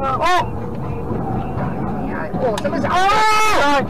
哦！哦，什么事？哦！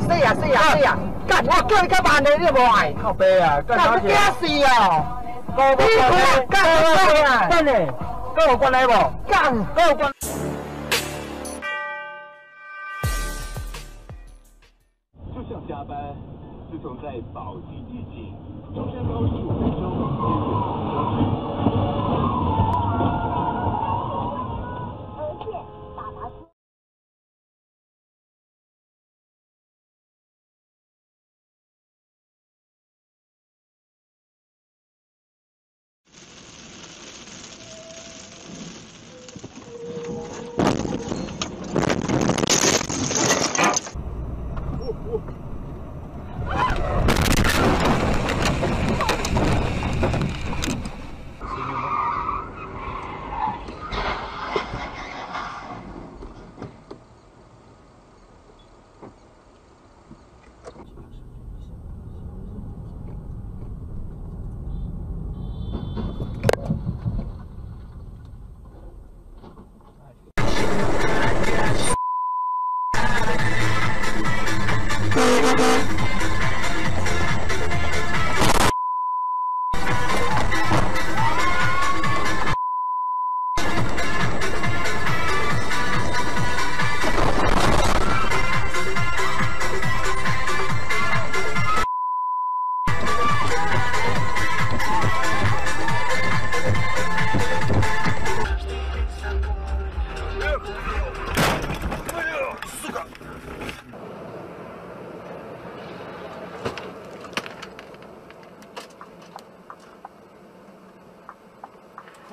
死啊死啊死啊！干！我叫你干嘛呢？你无爱？靠背啊，干干你啥惊死哦！跟我你看干什么啊？等呢，跟我关系不？干！跟我关。就像加班，自从在宝鸡地景，中山高速在周五接近车距。Thank.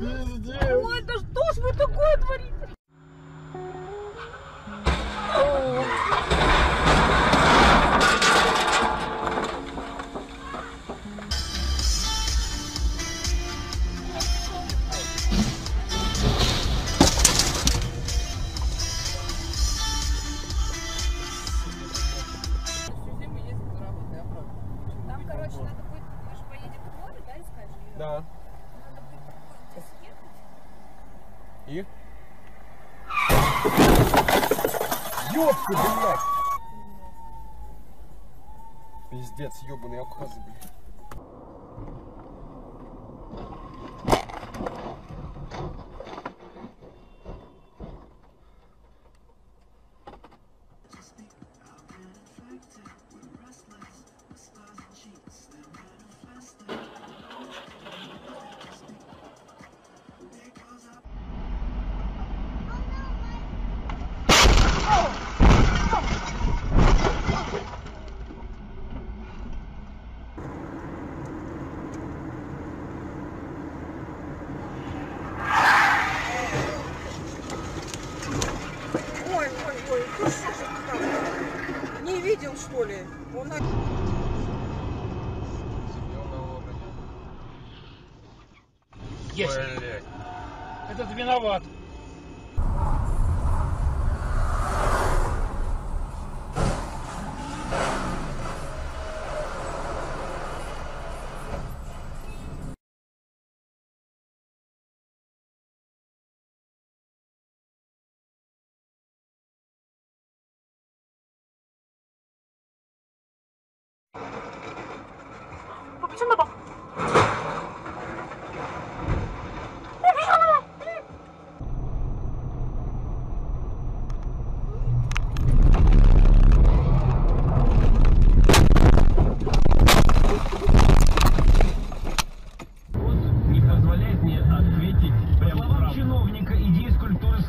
господи. Ой, да что ж вы такое Ёпта, блядь! Пиздец, ёбаные абхазы, блядь. Ой, ой, ой, ты что же ты так? Не видел, что ли? Он на- Есть! Блядь. Этот виноват.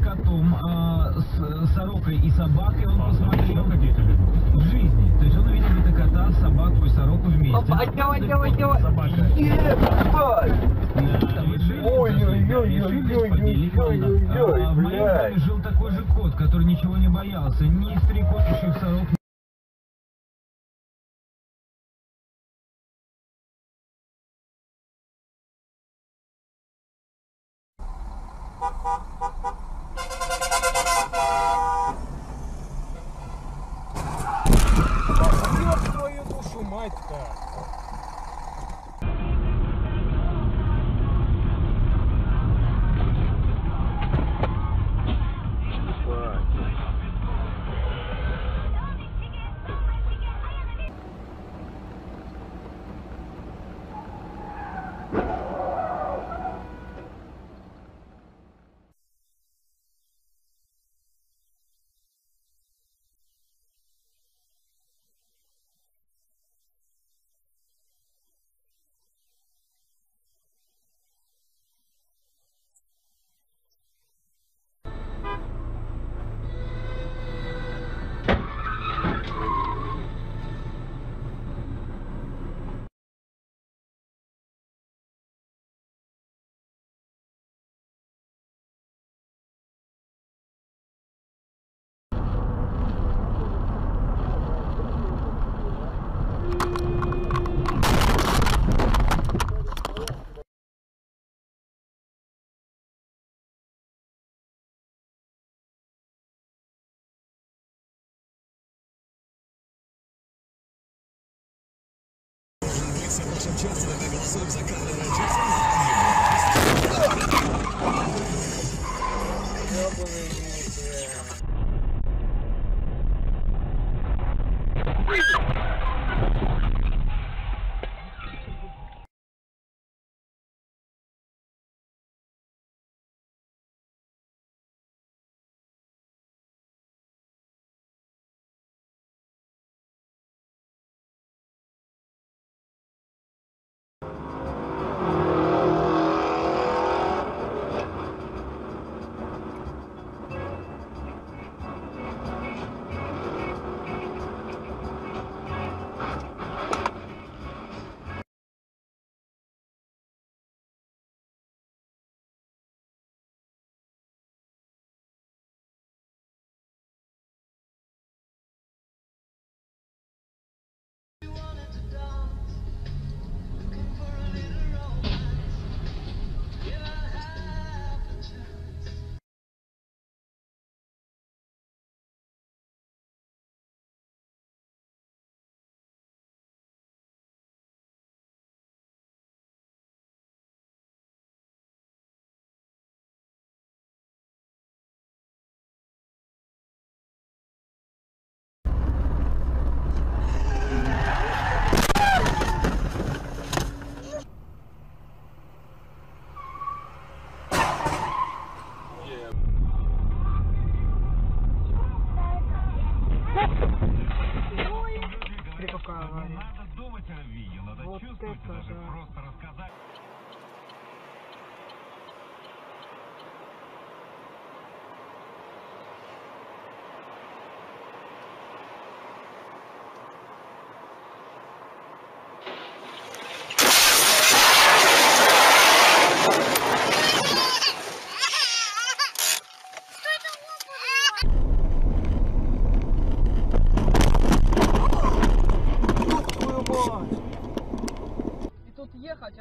Котом, э, с сорокой и собакой он посмотрел. Какие-то же в жизни. То есть он увидел кота, собаку и сороку вместе. Опа, отдавай, отдавай, отдавай. Собака. Нет, давай. Ой-ой-ой-ой-ой-ой-ой-ой, В моем доме жил такой же кот, который ничего не боялся. Ни стрекочущих сорок, Ha ha ha! Опять так. Chester, maybe also looks like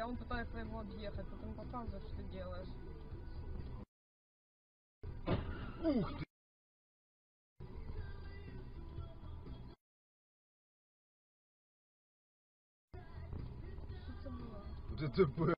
он пытается его объехать. Потом показывает, что ты делаешь. Что это было? ДТП.